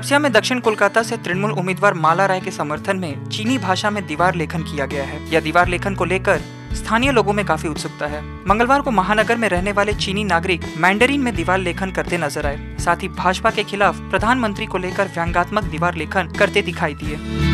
तपसिया में दक्षिण कोलकाता से तृणमूल उम्मीदवार माला राय के समर्थन में चीनी भाषा में दीवार लेखन किया गया है। यह दीवार लेखन को लेकर स्थानीय लोगों में काफ़ी उत्सुकता है। मंगलवार को महानगर में रहने वाले चीनी नागरिक मैंडरीन में दीवार लेखन करते नज़र आए। साथ ही भाजपा के खिलाफ प्रधानमंत्री को लेकर व्यंगात्मक दीवार लेखन करते दिखाई दिए।